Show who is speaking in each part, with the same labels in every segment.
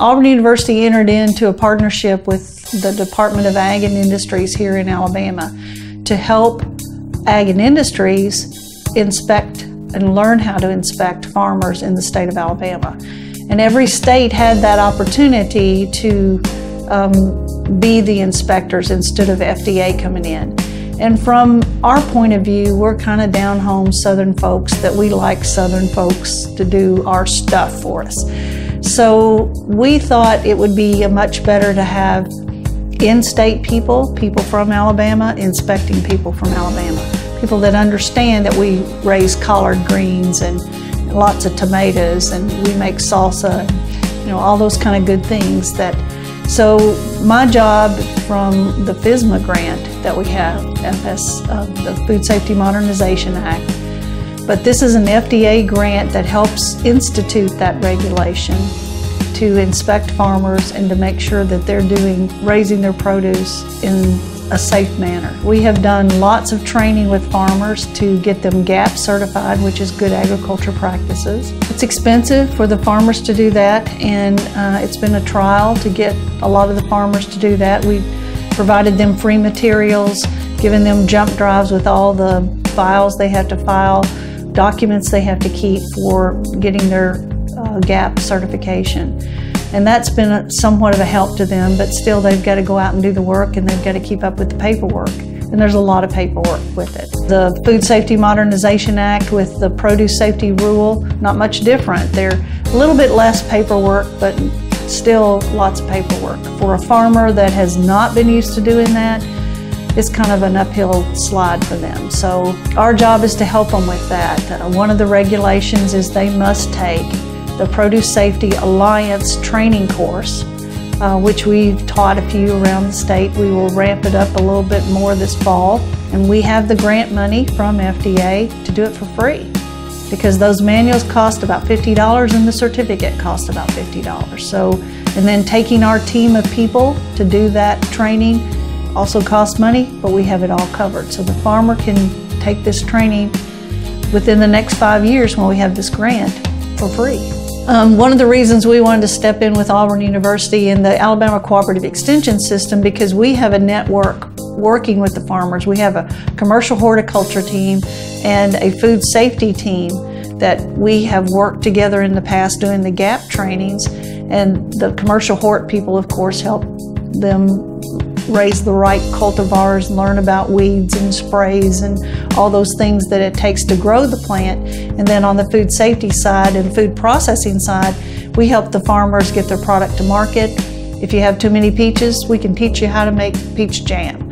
Speaker 1: Auburn University entered into a partnership with the Department of Ag and Industries here in Alabama to help Ag and Industries inspect and learn how to inspect farmers in the state of Alabama. And every state had that opportunity to um, be the inspectors instead of FDA coming in. And from our point of view, we're kind of down home Southern folks that we like Southern folks to do our stuff for us. So we thought it would be much better to have in state people, people from Alabama, inspecting people from Alabama. People that understand that we raise collard greens and lots of tomatoes and we make salsa, and, you know, all those kind of good things that so my job from the FSMA grant that we have, FS, uh, the Food Safety Modernization Act, but this is an FDA grant that helps institute that regulation to inspect farmers and to make sure that they're doing raising their produce in a safe manner. We have done lots of training with farmers to get them GAP certified, which is good agriculture practices. It's expensive for the farmers to do that, and uh, it's been a trial to get a lot of the farmers to do that. We provided them free materials, given them jump drives with all the files they have to file, documents they have to keep for getting their uh, GAP certification. And that's been a, somewhat of a help to them, but still they've got to go out and do the work and they've got to keep up with the paperwork. And there's a lot of paperwork with it. The Food Safety Modernization Act with the produce safety rule, not much different. They're a little bit less paperwork, but still lots of paperwork. For a farmer that has not been used to doing that, it's kind of an uphill slide for them. So our job is to help them with that. Uh, one of the regulations is they must take the Produce Safety Alliance training course, uh, which we've taught a few around the state. We will ramp it up a little bit more this fall. And we have the grant money from FDA to do it for free because those manuals cost about $50 and the certificate costs about $50. So, and then taking our team of people to do that training also costs money, but we have it all covered. So the farmer can take this training within the next five years when we have this grant for free. Um, one of the reasons we wanted to step in with Auburn University and the Alabama Cooperative Extension System because we have a network working with the farmers. We have a commercial horticulture team and a food safety team that we have worked together in the past doing the GAP trainings. And the commercial hort people, of course, help them raise the right cultivars, learn about weeds and sprays and all those things that it takes to grow the plant. And then on the food safety side and food processing side, we help the farmers get their product to market. If you have too many peaches, we can teach you how to make peach jam.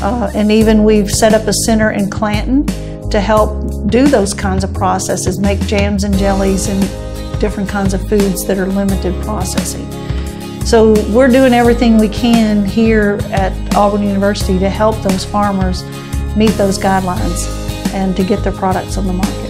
Speaker 1: Uh, and even we've set up a center in Clanton to help do those kinds of processes, make jams and jellies and different kinds of foods that are limited processing. So we're doing everything we can here at Auburn University to help those farmers meet those guidelines and to get their products on the market.